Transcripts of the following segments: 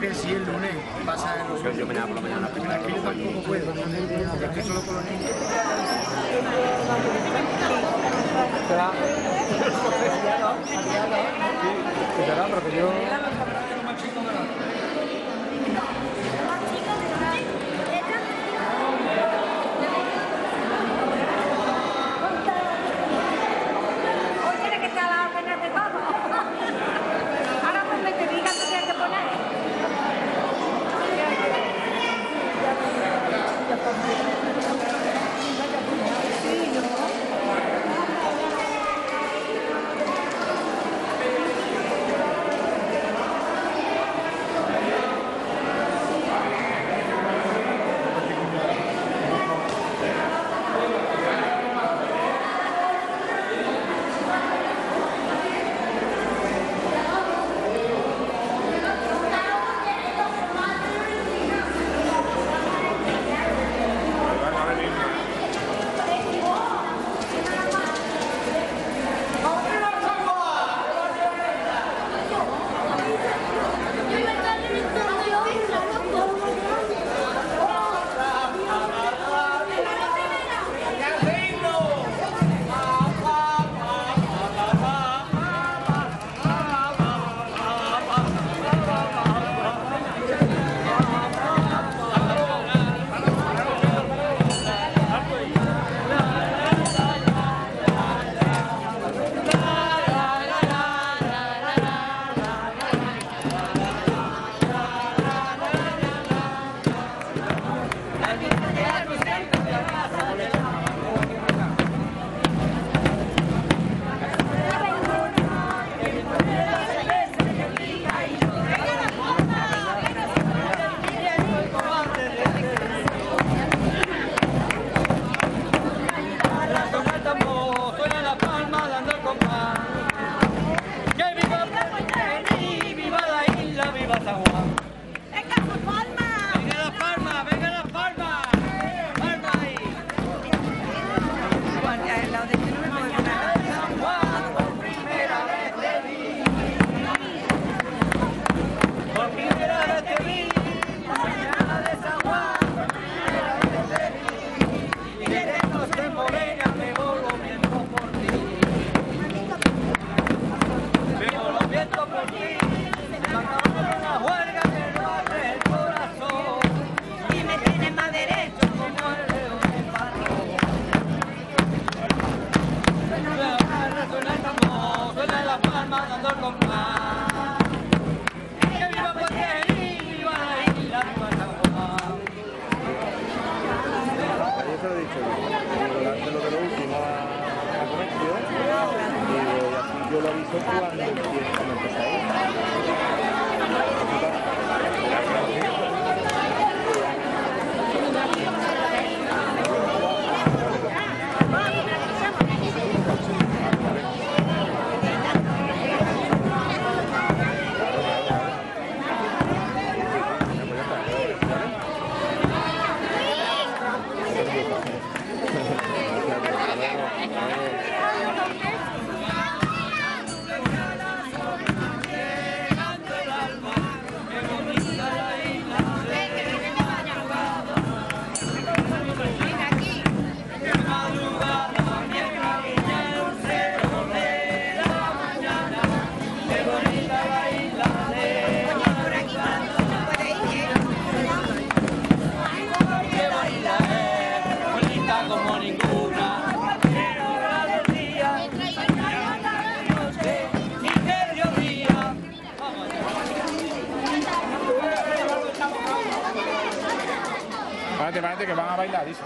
que si el lunes pasa de los... Yo, yo mañana por la mañana. Primera que yo puedo, porque solo los niños. que van a bailar, dice.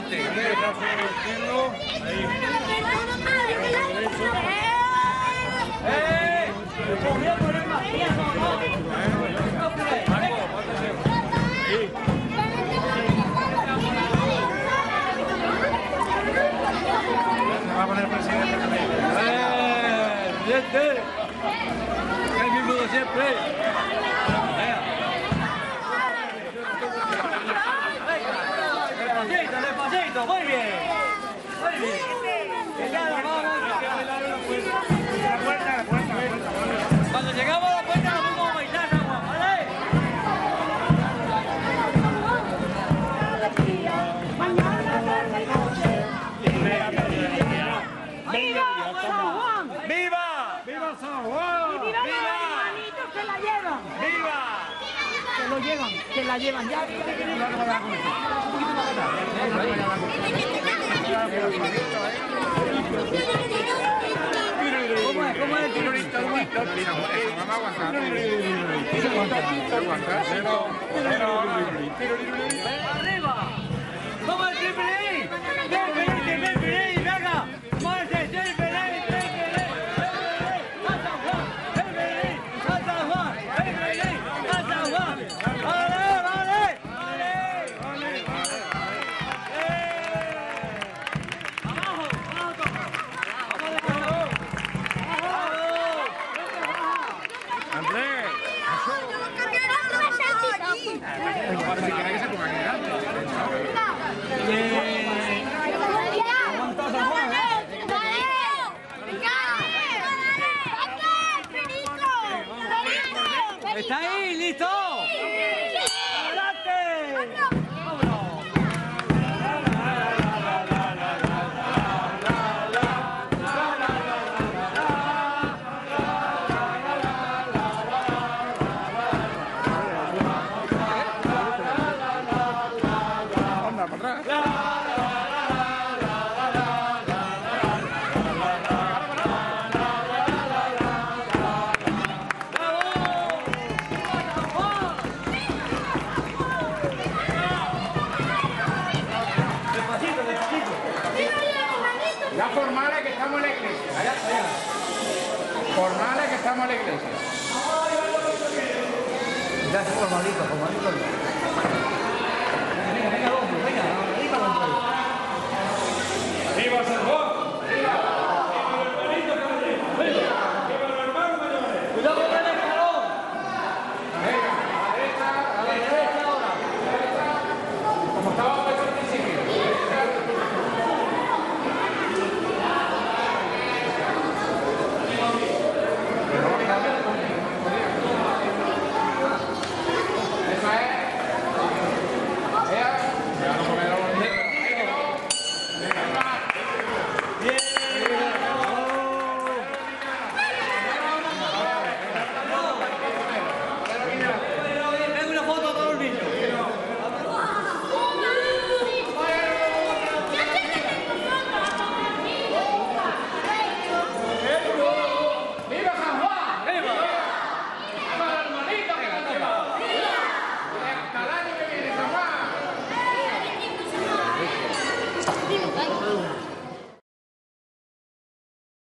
El pájaro este. ¡Eh! Pero, ¡Vamos al triple! Estamos alegres. Gracias por Manito, por Manito.